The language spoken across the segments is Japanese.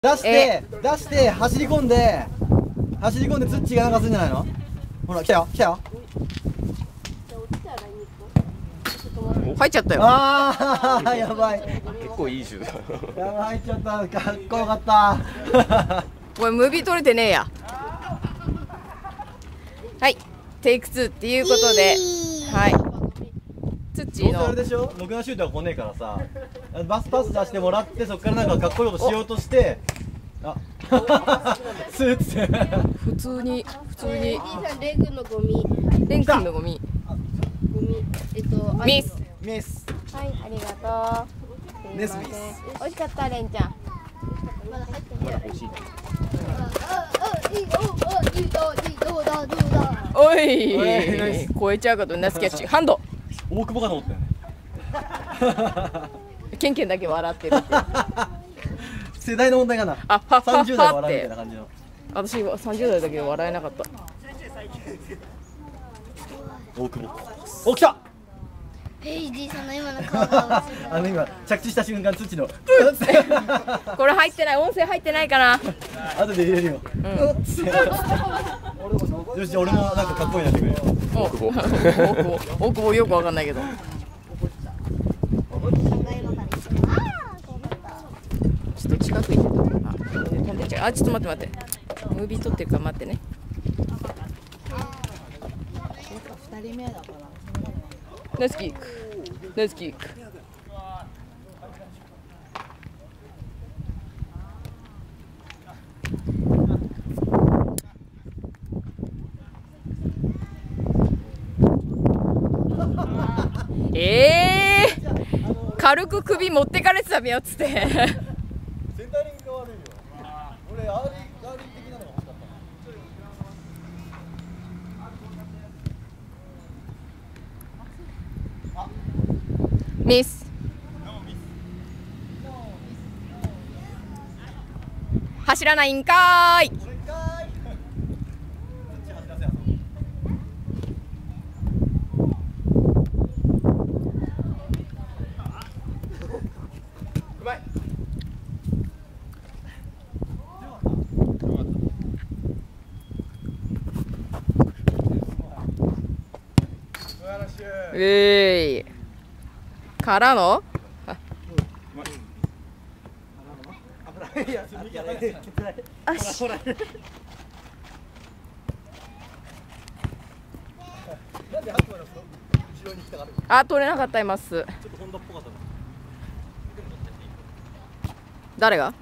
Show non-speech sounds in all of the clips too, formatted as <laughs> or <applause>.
出して、出して走り込んで走り込んでツッチーがなんかするんじゃないの？ほら来たよ来たよ。入っちゃったよ。あーやばい。結構いいシュート。やばい入っちゃったかっこよかった。これムービー撮れてねえや。はいテイク2っていうことで。はい。ツッチーどうせあれのでしょ？僕のシュートは来ねえからさバスパス出してもらってそっからなんかかっこいいことしようとしてあスーツ。普通に普通に。さんレン君のゴミ。レン君のゴミ。ゴミ。えっとミス。ミス。はいありがとう。ネスミス。美味しかったレンちゃん。まだ入ってない。美味しいああいいおおいいどいいどうだどうだ。おおい。超えちゃうかとナイスキャッチハンド。大久保かと思ったよねケンケンだけ笑ってるって <laughs> 世代の問題かな。あはっはっ30代笑うみたいてな感じの。私は30代だけど笑えなかった。大久保。お来た！ペイジーさんの今の顔があの今着地した瞬間土の <laughs> これ入ってない。音声入ってないかな後で入れるよ、<laughs> よしじゃあ俺もなんかかっこいいなってくれよ。大久保。大久保よくわかんないけどちょっと近く行ってた。あ飛んでっちゃうあちょっと待って待って。ムービー撮ってるから待ってね。ナイスキックナイスキックえー、軽く首持ってかれてたみよっつって。センタリングが悪いよ俺アーリーアーリー的なのが欲しかったミス。走らないんかーい。うまい。らしいえいからの、あ。取れなかったいます。誰が？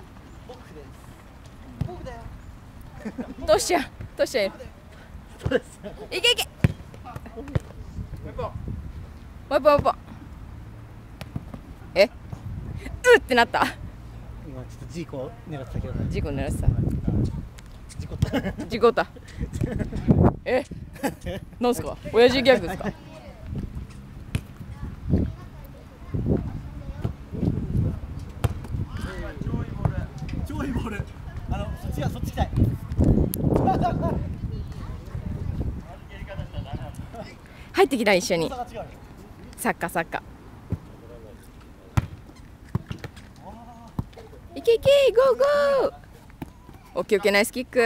どうしちゃうどうしちゃう。いけいけもう一本もう一本えうってなった。今ちょっとジーコ狙ってたけどね。事故狙ってた。事故った。事故った。え？<laughs> なんすか？親父ギャグですか？超いいボール。あの、そっちがそっち来たい。入ってきた一緒に。サッカーサッカー。いけいけゴーゴー。オッケーオッケーナイスキック。